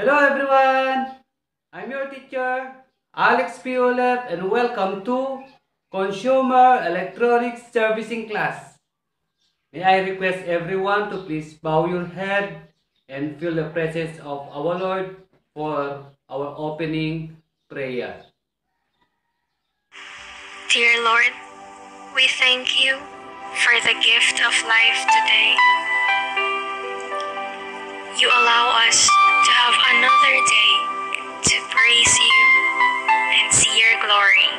Hello everyone! I'm your teacher, Alex P. And welcome to Consumer Electronics Servicing class. May I request everyone to please bow your head and feel the presence of our Lord for our opening prayer. Dear Lord, we thank you for the gift of life today. You allow us to have another day to praise you and see your glory.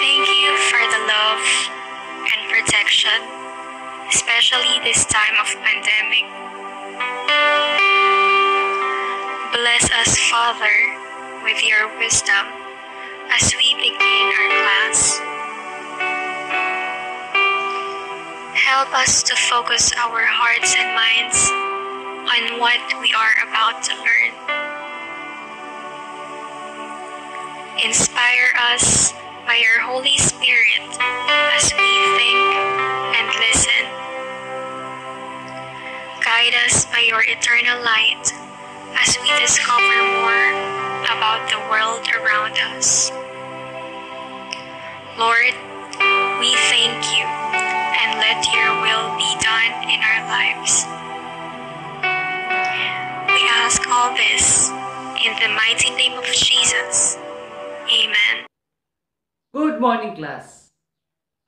Thank you for the love and protection, especially this time of pandemic. Bless us, Father, with your wisdom as we Help us to focus our hearts and minds on what we are about to learn. Inspire us by your Holy Spirit as we think and listen. Guide us by your eternal light as we discover more about the world around us. Lord, we thank you and let your will be done in our lives. We ask all this in the mighty name of Jesus. Amen. Good morning, class.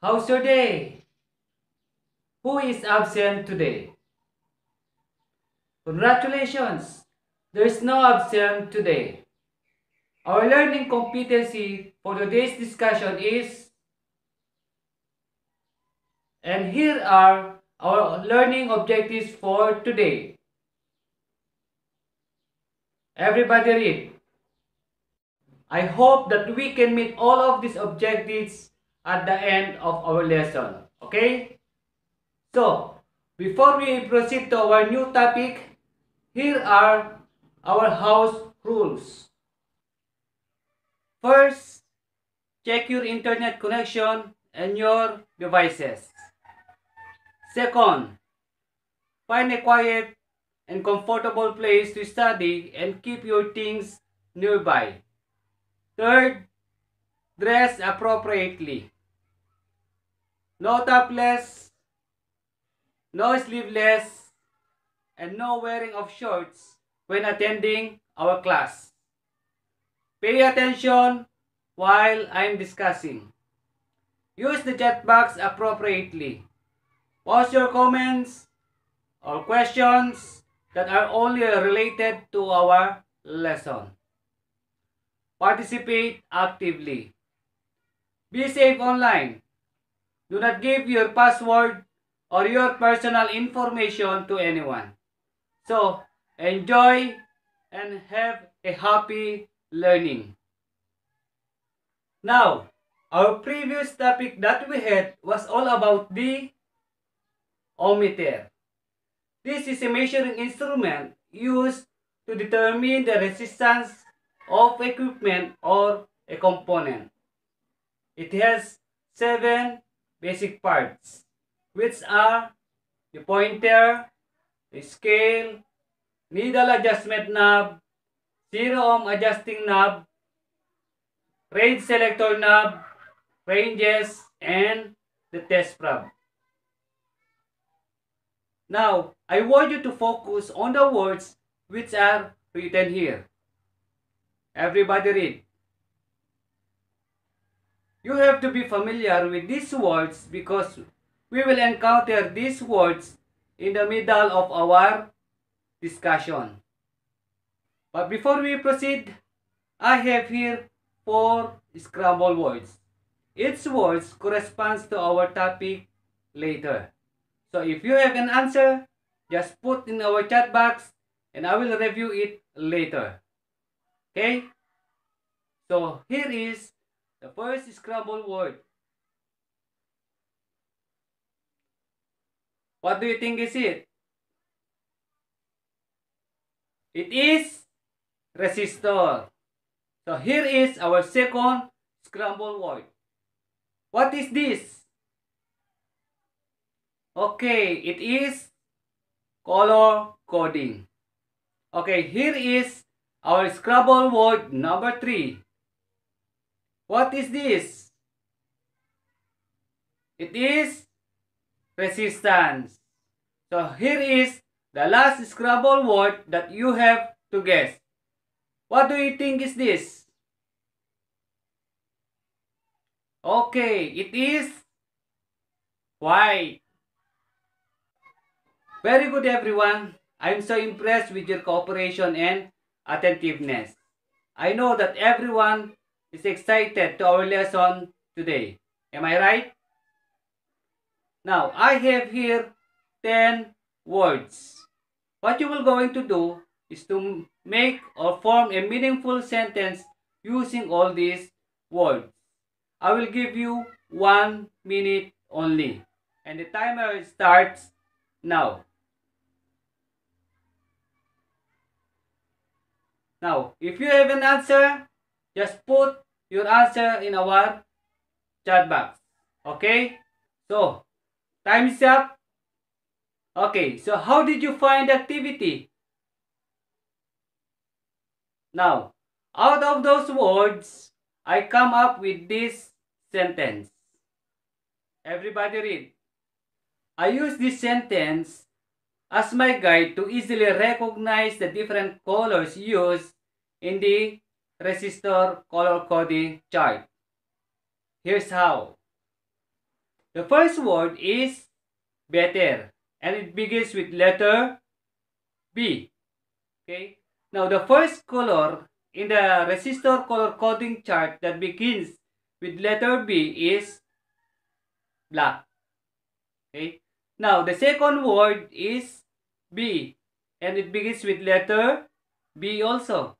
How's your day? Who is absent today? Congratulations! There is no absent today. Our learning competency for today's discussion is and here are our learning objectives for today. Everybody read. I hope that we can meet all of these objectives at the end of our lesson. Okay? So, before we proceed to our new topic, here are our house rules. First, check your internet connection and your devices. Second, find a quiet and comfortable place to study and keep your things nearby. Third, dress appropriately. No topless, no sleeveless, and no wearing of shorts when attending our class. Pay attention while I'm discussing. Use the chat box appropriately. Post your comments or questions that are only related to our lesson. Participate actively. Be safe online. Do not give your password or your personal information to anyone. So, enjoy and have a happy learning. Now, our previous topic that we had was all about the ohmmeter. This is a measuring instrument used to determine the resistance of equipment or a component. It has seven basic parts, which are the pointer, the scale, needle adjustment knob, zero ohm adjusting knob, range selector knob, ranges, and the test probe. Now, I want you to focus on the words which are written here. Everybody read. You have to be familiar with these words because we will encounter these words in the middle of our discussion. But before we proceed, I have here four scramble words. Each word corresponds to our topic later. So if you have an answer, just put in our chat box and I will review it later. Okay? So here is the first scramble word. What do you think is it? It is resistor. So here is our second scramble word. What is this? Okay, it is color coding. Okay, here is our Scrabble word number 3. What is this? It is resistance. So here is the last Scrabble word that you have to guess. What do you think is this? Okay, it is white. Very good everyone. I'm so impressed with your cooperation and attentiveness. I know that everyone is excited to our lesson today. Am I right? Now, I have here 10 words. What you will going to do is to make or form a meaningful sentence using all these words. I will give you one minute only. And the timer starts now. Now, if you have an answer, just put your answer in our chat box. Okay? So, time is up. Okay, so how did you find activity? Now, out of those words, I come up with this sentence. Everybody read. I use this sentence as my guide to easily recognize the different colors used in the resistor color coding chart. Here's how. The first word is better and it begins with letter B. Okay. Now the first color in the resistor color coding chart that begins with letter B is black. Okay. Now the second word is B and it begins with letter B also.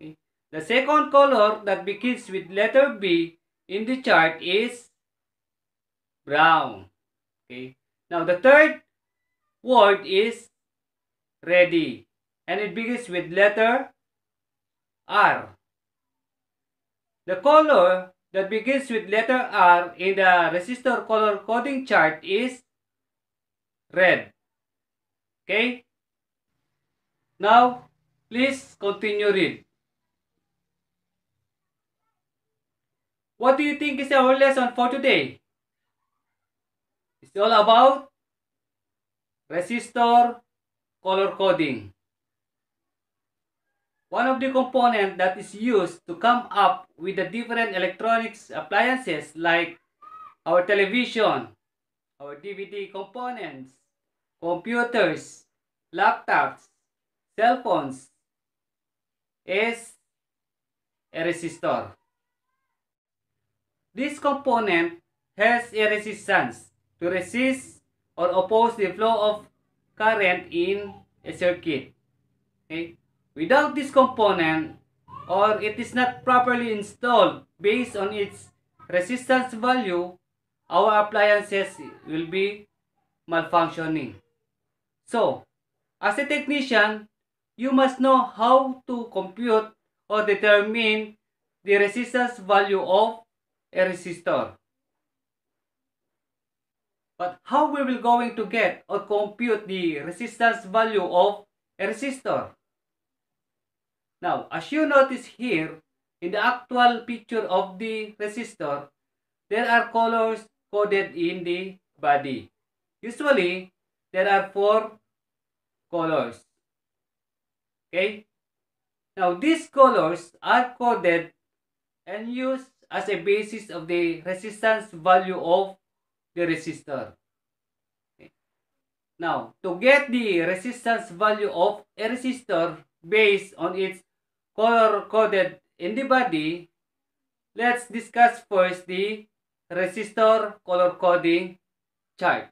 Okay. The second color that begins with letter B in the chart is brown. Okay. Now the third word is ready and it begins with letter R. The color that begins with letter R in the resistor color coding chart is red. Okay? Now, please continue read. What do you think is our lesson for today? It's all about resistor color coding. One of the components that is used to come up with the different electronics appliances like our television, our DVD components, computers, laptops, cell phones is a resistor. This component has a resistance to resist or oppose the flow of current in a circuit. Okay? Without this component, or it is not properly installed based on its resistance value, our appliances will be malfunctioning. So, as a technician, you must know how to compute or determine the resistance value of a resistor. But how we will going to get or compute the resistance value of a resistor? Now, as you notice here, in the actual picture of the resistor, there are colors coded in the body. Usually, there are four colors. Okay? Now, these colors are coded and used as a basis of the resistance value of the resistor. Okay. Now, to get the resistance value of a resistor based on its color coded in the body, let's discuss first the resistor color coding chart.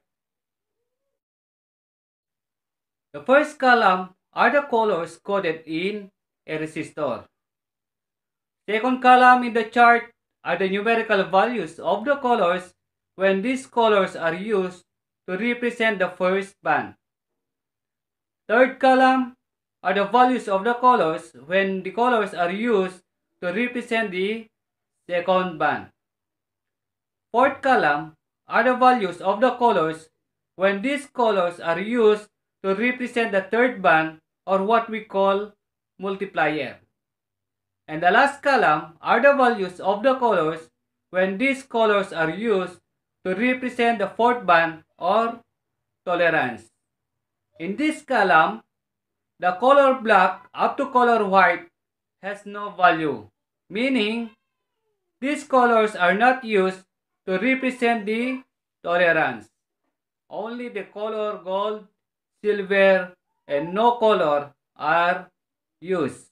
The first column are the colors coded in a resistor. Second column in the chart are the numerical values of the colors when these colors are used to represent the first band. Third column are the values of the colors when the colors are used to represent the second band. Fourth column are the values of the colors when these colors are used to represent the third band or what we call multiplier. And the last column are the values of the colors when these colors are used to represent the fourth band or tolerance. In this column, the color black up to color white has no value, meaning these colors are not used to represent the tolerance. Only the color gold, silver, and no color are used.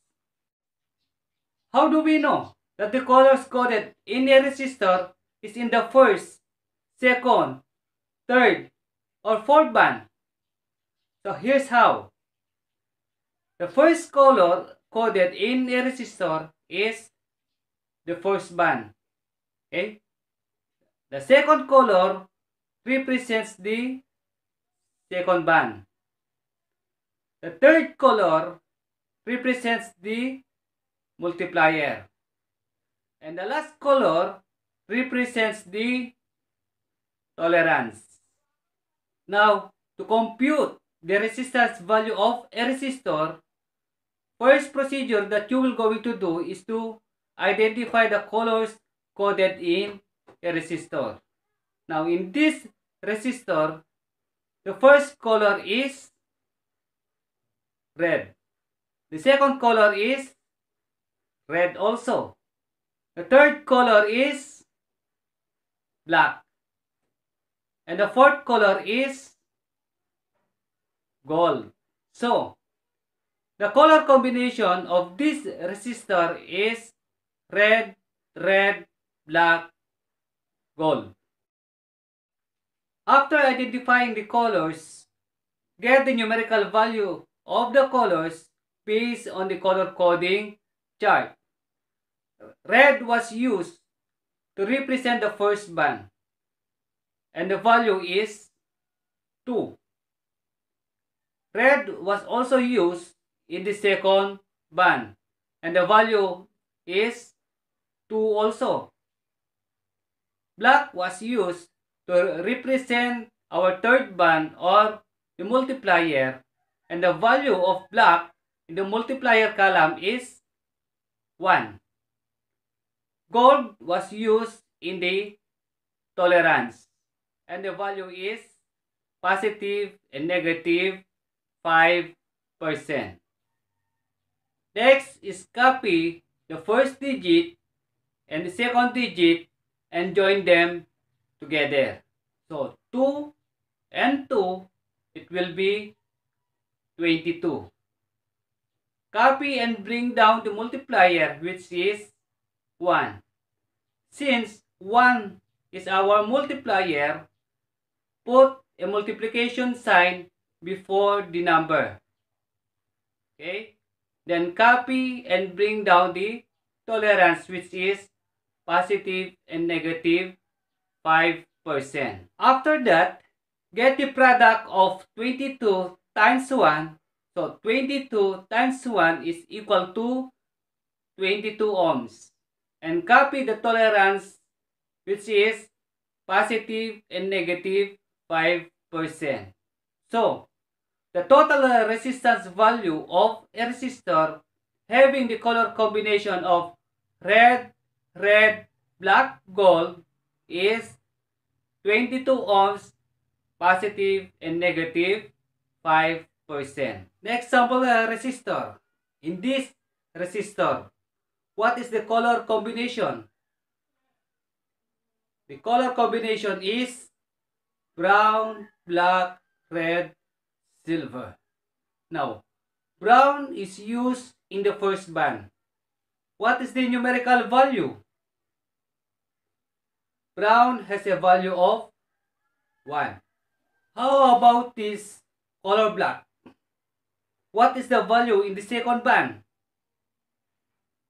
How do we know that the colors coded in a resistor is in the first, second, third, or fourth band? So here's how. The first color coded in a resistor is the first band. Okay? The second color represents the second band. The third color represents the multiplier. And the last color represents the tolerance. Now, to compute the resistance value of a resistor, first procedure that you will going to do is to identify the colors coded in a resistor. Now in this resistor, the first color is red. The second color is red also. The third color is black. And the fourth color is gold. So, the color combination of this resistor is red, red, black, gold. After identifying the colors, get the numerical value of the colors based on the color coding chart. Red was used to represent the first band and the value is 2. Red was also used in the second band and the value is 2 also. Black was used to represent our third band or the multiplier and the value of black in the multiplier column is 1. Gold was used in the tolerance and the value is positive and negative 5%. Next is copy the first digit and the second digit and join them together. So 2 and 2, it will be 22. Copy and bring down the multiplier which is 1. Since 1 is our multiplier, put a multiplication sign before the number. Okay? Then copy and bring down the tolerance which is positive and negative 5%. After that, get the product of 22 times 1. So 22 times 1 is equal to 22 ohms. And copy the tolerance which is positive and negative 5%. So, the total resistance value of a resistor having the color combination of red, red, black, gold is 22 ohms positive and negative 5%. Next sample uh, resistor. In this resistor, what is the color combination? The color combination is brown, black, red, silver. Now, brown is used in the first band. What is the numerical value? Brown has a value of 1. How about this color black? What is the value in the second band?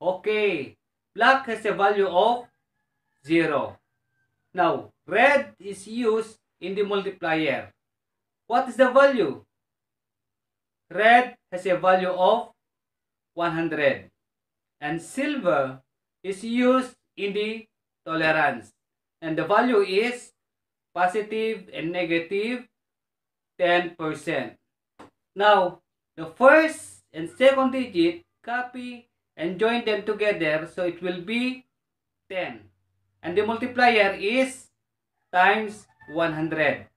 Okay, black has a value of 0. Now, red is used in the multiplier. What is the value? Red has a value of 100. And silver is used in the tolerance. And the value is positive and negative 10%. Now, the first and second digit, copy and join them together so it will be 10. And the multiplier is times 100.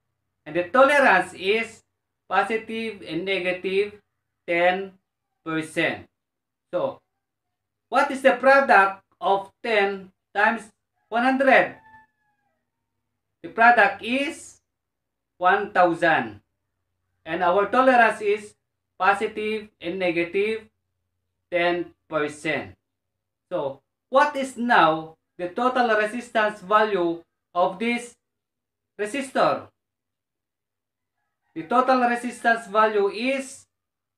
And the tolerance is positive and negative 10%. So, what is the product of 10 times 100? The product is 1000. And our tolerance is positive and negative 10%. So, what is now the total resistance value of this resistor? The total resistance value is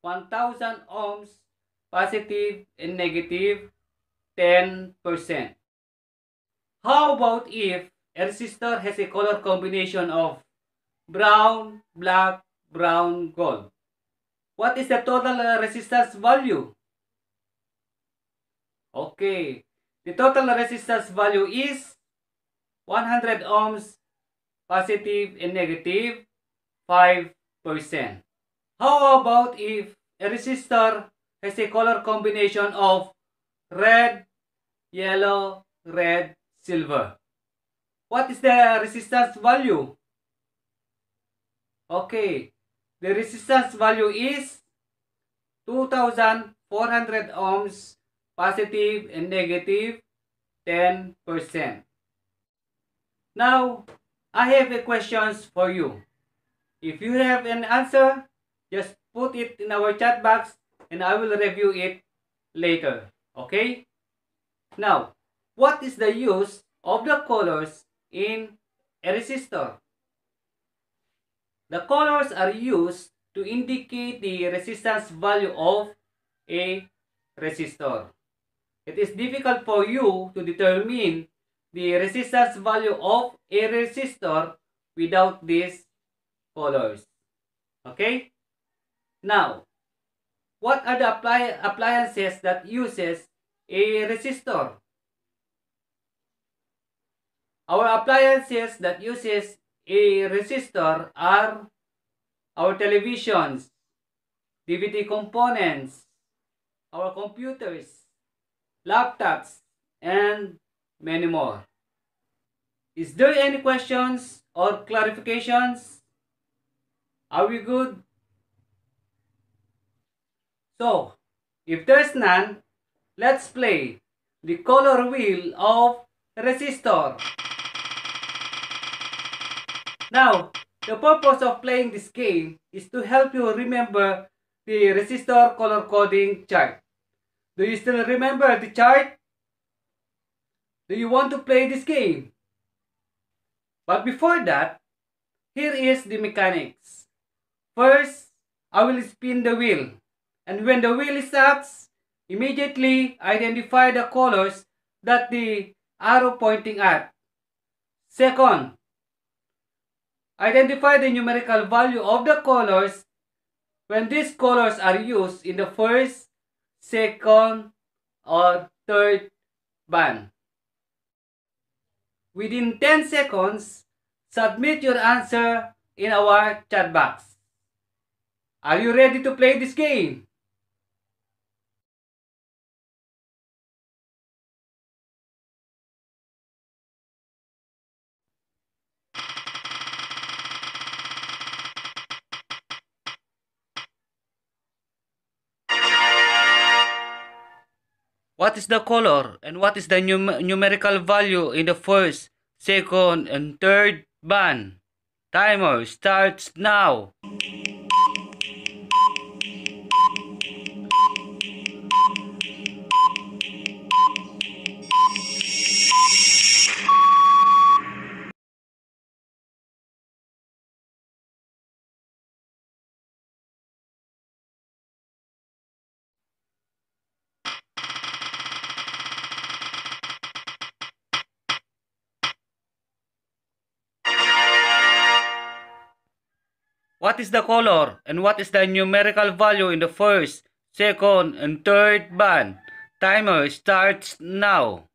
1000 ohms positive and negative 10%. How about if a resistor has a color combination of brown, black, brown, gold? What is the total uh, resistance value? Okay, the total resistance value is 100 ohms positive and negative 5%. How about if a resistor has a color combination of red, yellow, red, silver? What is the resistance value? Okay, the resistance value is 2400 ohms positive and negative 10%. Now, I have a questions for you. If you have an answer, just put it in our chat box and I will review it later. Okay? Now, what is the use of the colors in a resistor? The colors are used to indicate the resistance value of a resistor. It is difficult for you to determine the resistance value of a resistor without these colors. Okay? Now, what are the appli appliances that uses a resistor? Our appliances that uses a resistor are our televisions, DVD components, our computers, laptops, and many more. Is there any questions or clarifications? Are we good? So, if there's none, let's play the color wheel of resistor. Now, the purpose of playing this game is to help you remember the resistor color coding chart. Do you still remember the chart? Do you want to play this game? But before that, here is the mechanics. First, I will spin the wheel. And when the wheel stops, immediately identify the colors that the arrow pointing at. Second, Identify the numerical value of the colors when these colors are used in the first, second, or third band. Within 10 seconds, submit your answer in our chat box. Are you ready to play this game? What is the color and what is the num numerical value in the first, second, and third band? Timer starts now. What is the color and what is the numerical value in the first, second, and third band? Timer starts now.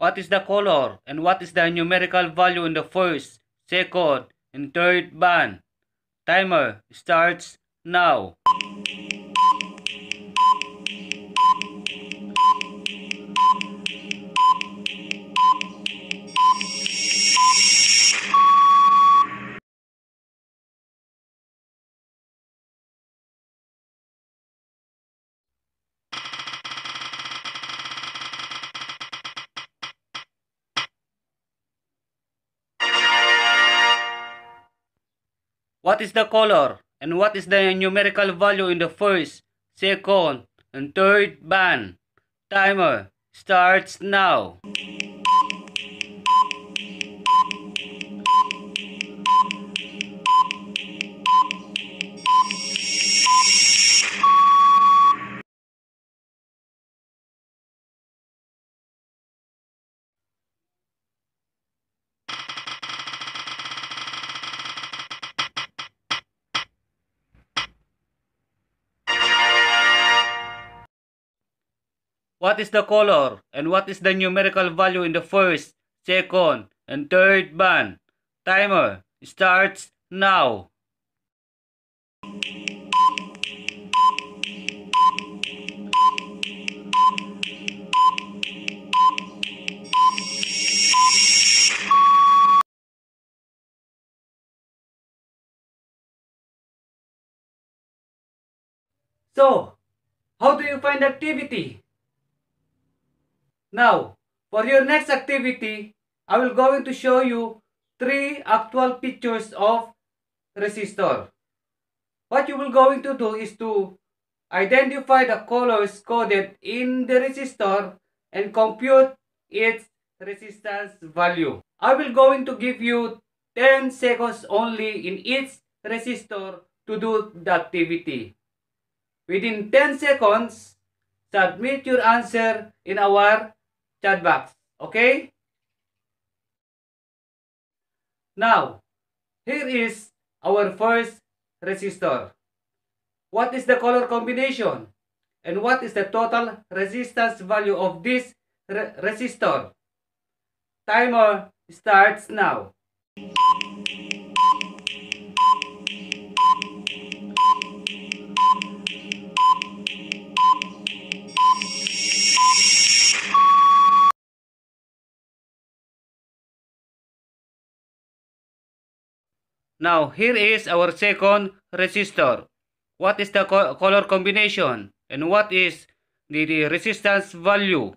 What is the color and what is the numerical value in the first, second, and third band? Timer starts now. What is the color and what is the numerical value in the first, second, and third band? Timer starts now. What is the color and what is the numerical value in the first, second, and third band? Timer starts now. So, how do you find activity? Now, for your next activity, I will going to show you three actual pictures of resistor. What you will going to do is to identify the colors coded in the resistor and compute its resistance value. I will going to give you 10 seconds only in each resistor to do the activity. Within 10 seconds, submit your answer in our chat box. Okay? Now, here is our first resistor. What is the color combination? And what is the total resistance value of this re resistor? Timer starts now. Now, here is our second resistor. What is the co color combination? And what is the, the resistance value?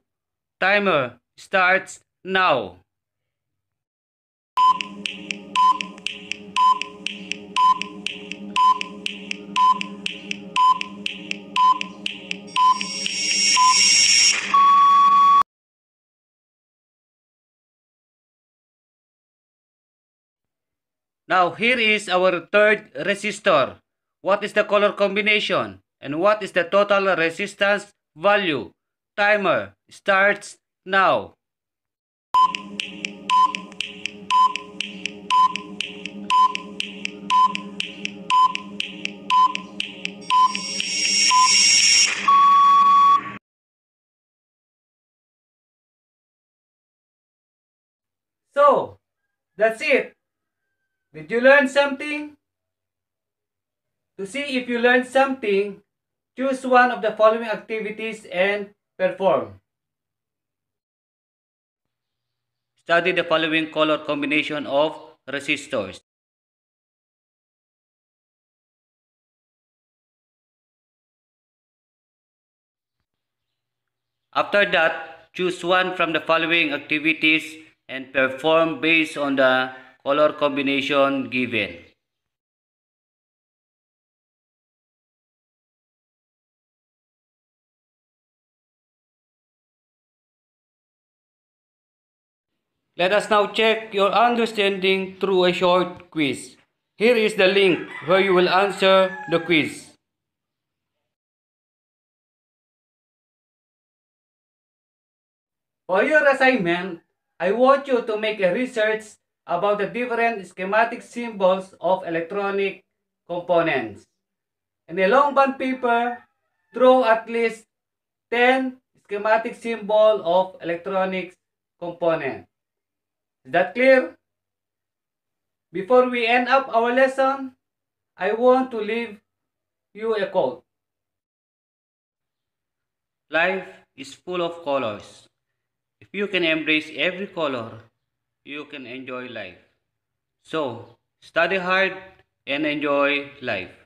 Timer starts now. Now, here is our third resistor. What is the color combination? And what is the total resistance value? Timer starts now. So, that's it. Did you learn something? To see if you learned something, choose one of the following activities and perform. Study the following color combination of resistors. After that, choose one from the following activities and perform based on the color combination given. Let us now check your understanding through a short quiz. Here is the link where you will answer the quiz. For your assignment, I want you to make a research about the different schematic symbols of electronic components. In a long bond paper, draw at least 10 schematic symbol of electronics component. Is that clear? Before we end up our lesson, I want to leave you a quote. Life is full of colors. If you can embrace every color, you can enjoy life. So, study hard and enjoy life.